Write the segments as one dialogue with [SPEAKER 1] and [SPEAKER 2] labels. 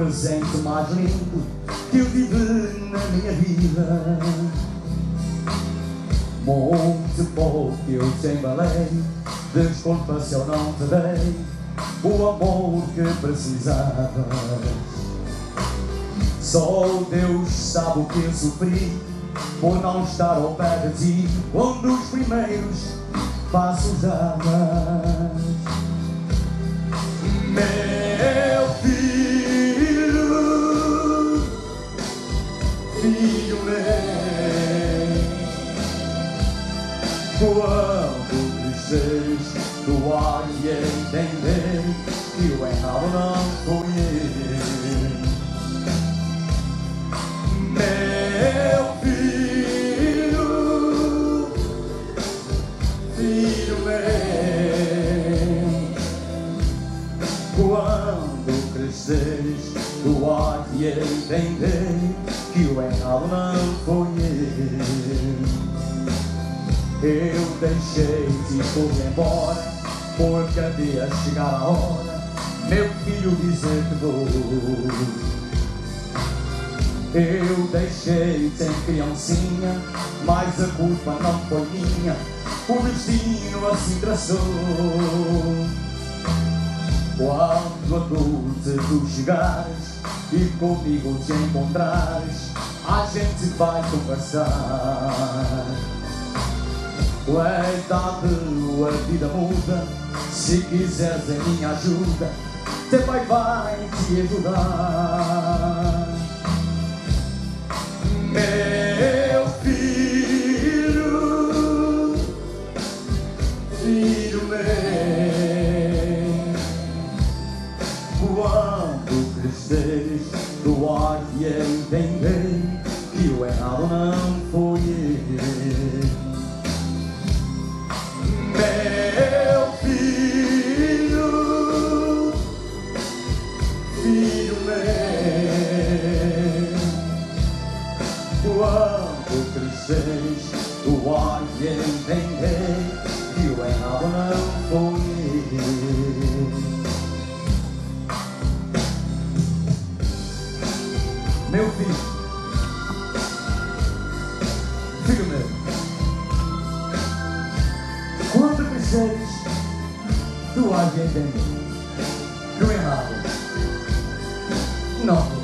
[SPEAKER 1] presente mais lindo que eu tive na minha vida. Muito pouco eu te embalei, desculpa se eu não te dei o amor que precisavas. Só Deus sabe o que eu sofri por não estar ao pé de ti, onde os primeiros passos davas. Quando cresceres, embora, porque havia chegar a hora, meu filho, dizer que vou. Eu deixei sem criancinha, mas a culpa não foi minha, o destino assim traçou. Quando adulto tu chegares e comigo te encontrares, a gente vai conversar. A idade, a vida muda, se quiseres a minha ajuda, teu pai vai te ajudar. Meu filho, filho meu, quando cresceres, tu há de entender que o errado não foi eu. Meu filho, filho meu, quando cresceres, tu há de entender que o errado não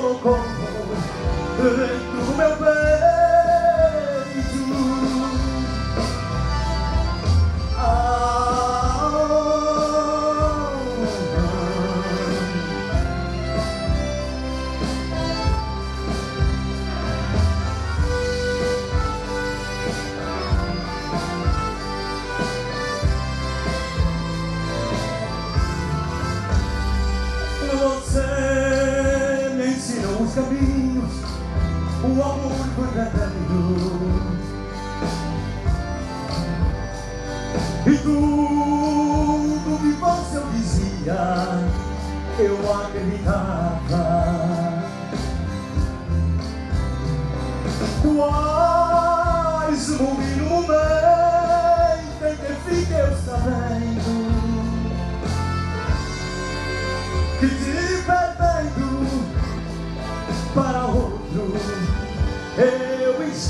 [SPEAKER 1] colocou dentro meu peito.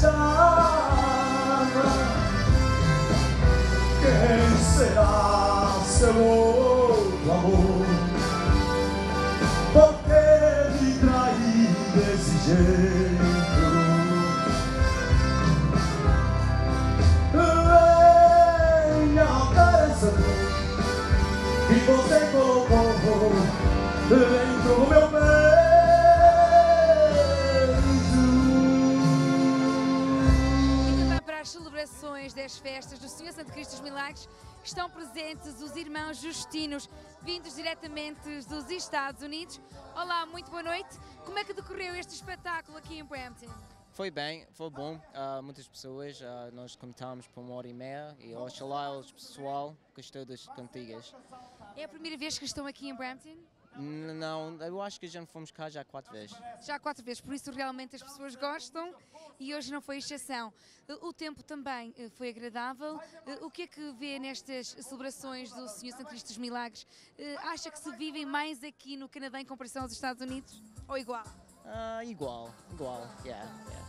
[SPEAKER 1] Eu
[SPEAKER 2] das festas do Senhor Santo Cristo dos Milagres estão presentes os irmãos Justinos, vindos diretamente dos Estados Unidos. Olá, muito boa noite. Como é que decorreu este espetáculo aqui em Brampton?
[SPEAKER 3] Foi bem, foi bom. Uh, muitas pessoas, uh, nós cantámos por uma hora e meia e oxalá o pessoal gostou das cantigas.
[SPEAKER 2] É a primeira vez que estão aqui em Brampton?
[SPEAKER 3] N não, eu acho que já fomos cá já quatro vezes.
[SPEAKER 2] Já quatro vezes, por isso realmente as pessoas gostam e hoje não foi exceção. O tempo também eh, foi agradável. Eh, o que é que vê nestas celebrações do Senhor Santo Cristo dos Milagres? Eh, acha que se vivem mais aqui no Canadá em comparação aos Estados Unidos? Ou igual?
[SPEAKER 3] Uh, igual, igual, yeah, yeah.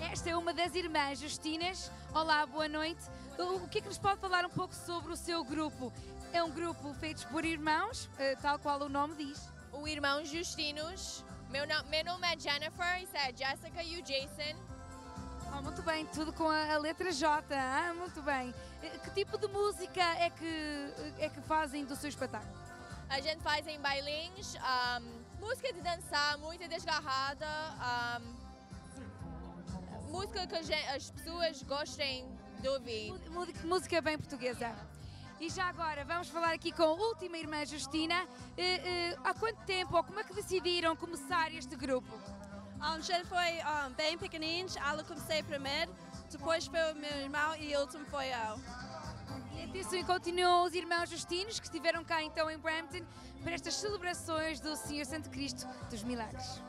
[SPEAKER 2] Esta é uma das irmãs Justinas. Olá, boa noite. O que é que nos pode falar um pouco sobre o seu grupo? É um grupo feito por irmãos, tal qual o nome diz.
[SPEAKER 4] O Irmão Justinos. Meu, nome, meu nome é Jennifer, isso é Jessica e o Jason.
[SPEAKER 2] Oh, muito bem, tudo com a, a letra J, ah, muito bem. Que tipo de música é que, é que fazem do seu espetáculo?
[SPEAKER 4] A gente faz em bailinhos, um, música de dançar, muito desgarrada, um, música que gente, as pessoas gostem de ouvir.
[SPEAKER 2] Música bem portuguesa. E já agora, vamos falar aqui com a última irmã Justina. Uh, uh, há quanto tempo ou como é que decidiram começar este grupo?
[SPEAKER 5] Um, já foi um, bem pequenininho, ela comecei primeiro, depois foi o meu irmão e o último foi eu.
[SPEAKER 2] E assim continuam os irmãos Justinos que estiveram cá então em Brampton para estas celebrações do Senhor Santo Cristo dos Milagres.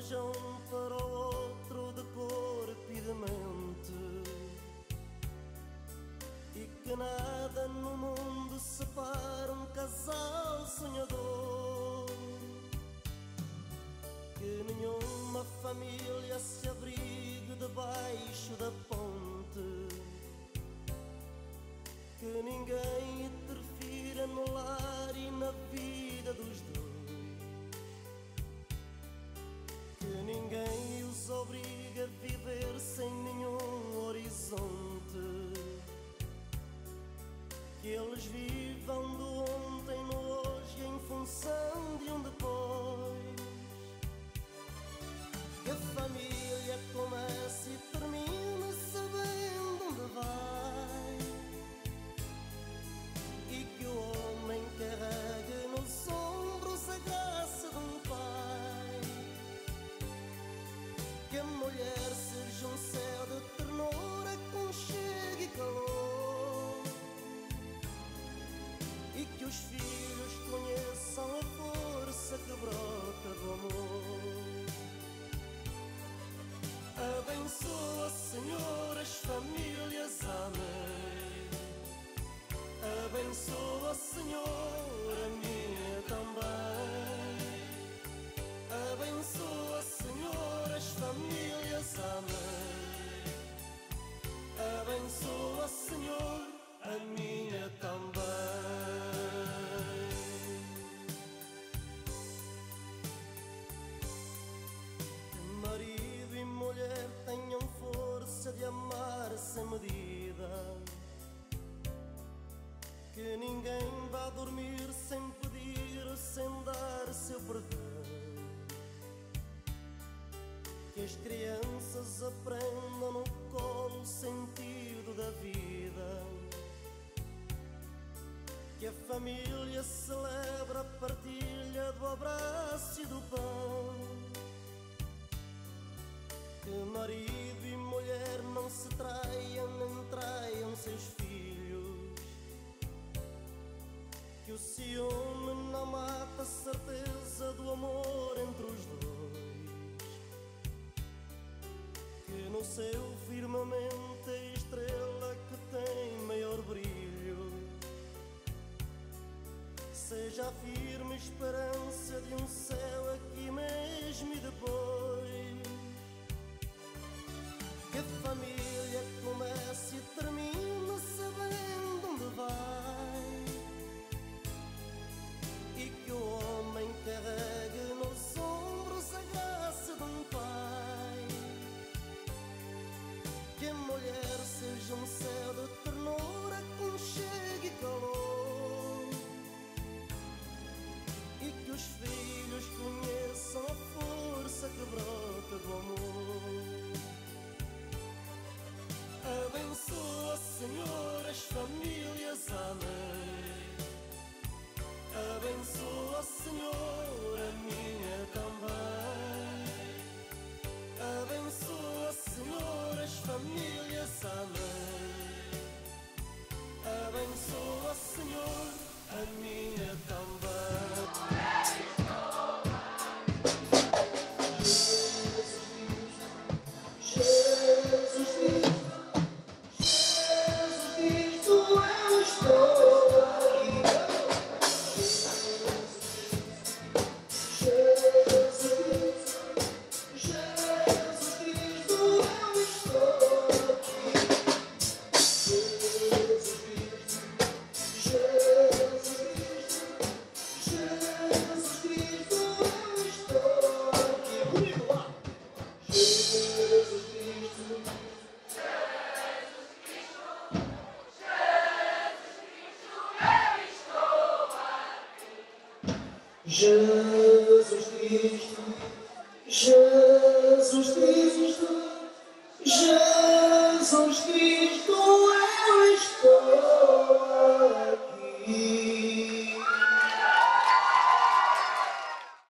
[SPEAKER 6] seja um para o outro de corpo e de mente. E que nada no mundo separe um casal sonhador. Que nenhuma família se abrigue debaixo da ponte. Que ninguém the fun. abençoa, Senhor, a minha também. Abençoa, Senhor, as famílias, amém. Abençoa, Senhor, a minha. as crianças aprendam no colo o sentido da vida. Que a família celebra a partilha do abraço e do pão. Que marido e mulher não se traiam, nem traiam seus filhos. Que o ciúme não mata a certeza do amor entre os dois. no seu firmamento a estrela que tem maior brilho. Seja a firme esperança de um céu